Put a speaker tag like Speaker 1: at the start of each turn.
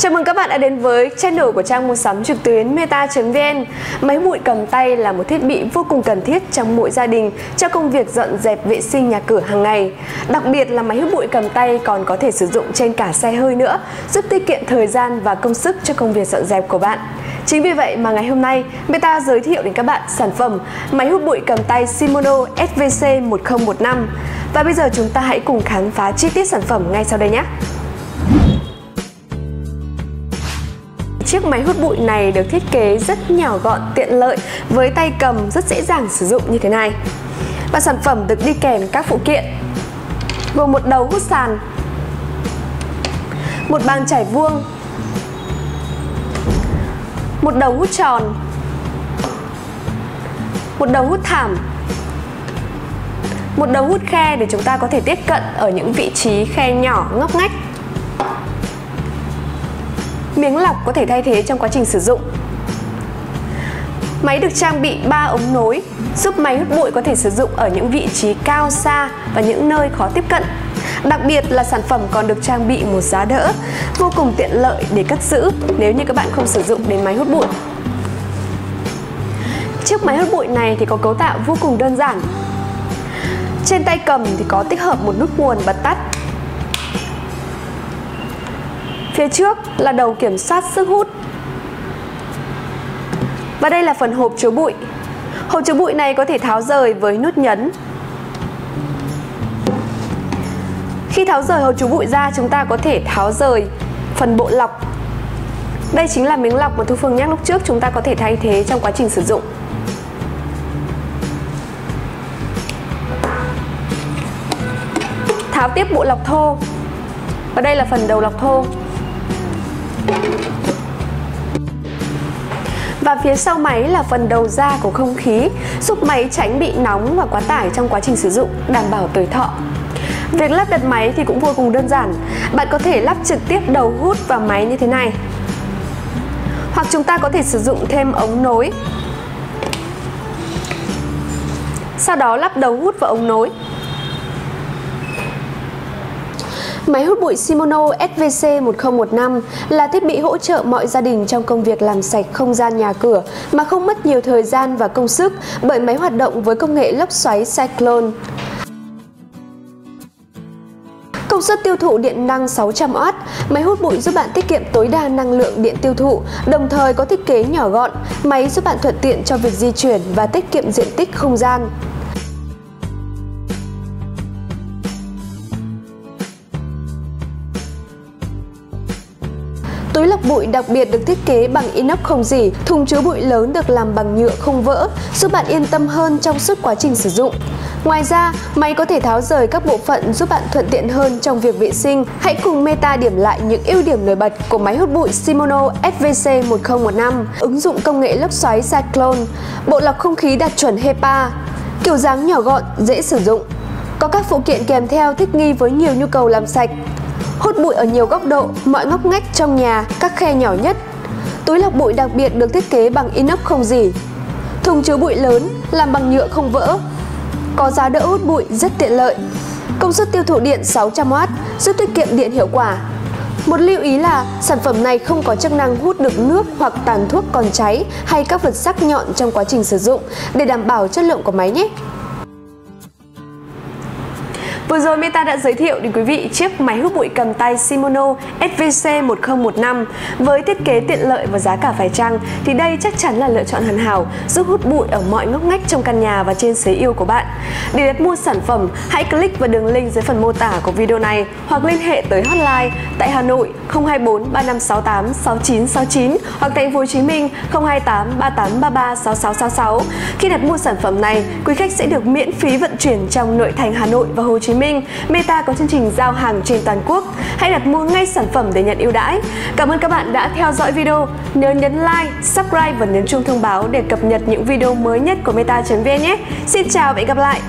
Speaker 1: Chào mừng các bạn đã đến với channel của trang mua sắm trực tuyến meta.vn Máy hút bụi cầm tay là một thiết bị vô cùng cần thiết trong mỗi gia đình, cho công việc dọn dẹp vệ sinh nhà cửa hàng ngày. Đặc biệt là máy hút bụi cầm tay còn có thể sử dụng trên cả xe hơi nữa, giúp tiết kiệm thời gian và công sức cho công việc dọn dẹp của bạn. Chính vì vậy mà ngày hôm nay, Meta giới thiệu đến các bạn sản phẩm máy hút bụi cầm tay Simono SVC 1015 Và bây giờ chúng ta hãy cùng khám phá chi tiết sản phẩm ngay sau đây nhé. Chiếc máy hút bụi này được thiết kế rất nhỏ gọn, tiện lợi với tay cầm rất dễ dàng sử dụng như thế này. Và sản phẩm được đi kèm các phụ kiện gồm một đầu hút sàn, một bàn chải vuông, một đầu hút tròn, một đầu hút thảm, một đầu hút khe để chúng ta có thể tiếp cận ở những vị trí khe nhỏ ngóc ngách miếng lọc có thể thay thế trong quá trình sử dụng. Máy được trang bị 3 ống nối, giúp máy hút bụi có thể sử dụng ở những vị trí cao xa và những nơi khó tiếp cận. Đặc biệt là sản phẩm còn được trang bị một giá đỡ, vô cùng tiện lợi để cất giữ nếu như các bạn không sử dụng đến máy hút bụi. Chiếc máy hút bụi này thì có cấu tạo vô cùng đơn giản. Trên tay cầm thì có tích hợp một nút nguồn bật tắt Phía trước là đầu kiểm soát sức hút. Và đây là phần hộp chứa bụi. Hộp chứa bụi này có thể tháo rời với nút nhấn. Khi tháo rời hộp chứa bụi ra, chúng ta có thể tháo rời phần bộ lọc. Đây chính là miếng lọc mà Thu Phương nhắc lúc trước chúng ta có thể thay thế trong quá trình sử dụng. Tháo tiếp bộ lọc thô. Và đây là phần đầu lọc thô và phía sau máy là phần đầu ra của không khí, giúp máy tránh bị nóng và quá tải trong quá trình sử dụng, đảm bảo tuổi thọ. Việc lắp đặt máy thì cũng vô cùng đơn giản. Bạn có thể lắp trực tiếp đầu hút vào máy như thế này. Hoặc chúng ta có thể sử dụng thêm ống nối. Sau đó lắp đầu hút vào ống nối Máy hút bụi Simono SVC 1015 là thiết bị hỗ trợ mọi gia đình trong công việc làm sạch không gian nhà cửa mà không mất nhiều thời gian và công sức bởi máy hoạt động với công nghệ lốc xoáy Cyclone. Công suất tiêu thụ điện năng 600W, máy hút bụi giúp bạn tiết kiệm tối đa năng lượng điện tiêu thụ, đồng thời có thiết kế nhỏ gọn, máy giúp bạn thuận tiện cho việc di chuyển và tiết kiệm diện tích không gian. Túi lọc bụi đặc biệt được thiết kế bằng inox không dỉ, thùng chứa bụi lớn được làm bằng nhựa không vỡ, giúp bạn yên tâm hơn trong suốt quá trình sử dụng. Ngoài ra, máy có thể tháo rời các bộ phận giúp bạn thuận tiện hơn trong việc vệ sinh. Hãy cùng Meta điểm lại những ưu điểm nổi bật của máy hút bụi Simono SVC 1015, ứng dụng công nghệ lốc xoáy Cyclone, bộ lọc không khí đạt chuẩn HEPA, kiểu dáng nhỏ gọn, dễ sử dụng. Có các phụ kiện kèm theo thích nghi với nhiều nhu cầu làm sạch, hút bụi ở nhiều góc độ, mọi ngóc ngách trong nhà, các khe nhỏ nhất. Túi lọc bụi đặc biệt được thiết kế bằng inox không dỉ. Thùng chứa bụi lớn, làm bằng nhựa không vỡ. Có giá đỡ hút bụi rất tiện lợi. Công suất tiêu thụ điện 600W, giúp tiết kiệm điện hiệu quả. Một lưu ý là sản phẩm này không có chức năng hút được nước hoặc tàn thuốc còn cháy hay các vật sắc nhọn trong quá trình sử dụng để đảm bảo chất lượng của máy nhé. Vừa rồi Meta đã giới thiệu đến quý vị chiếc máy hút bụi cầm tay Shimano SVC 1015 với thiết kế tiện lợi và giá cả phải chăng thì đây chắc chắn là lựa chọn hoàn hảo giúp hút bụi ở mọi ngóc ngách trong căn nhà và trên xế yêu của bạn. Để đặt mua sản phẩm, hãy click vào đường link dưới phần mô tả của video này hoặc liên hệ tới hotline tại Hà Nội 024 3568 6969 hoặc thành phố Hồ Chí Minh 028 3833 6666. Khi đặt mua sản phẩm này, quý khách sẽ được miễn phí vận chuyển trong nội thành Hà Nội và Hồ Chí Minh Minh, Meta có chương trình giao hàng trên toàn quốc. Hãy đặt mua ngay sản phẩm để nhận ưu đãi. Cảm ơn các bạn đã theo dõi video. Nhớ nhấn like, subscribe và nhấn chuông thông báo để cập nhật những video mới nhất của Meta.vn nhé. Xin chào và hẹn gặp lại!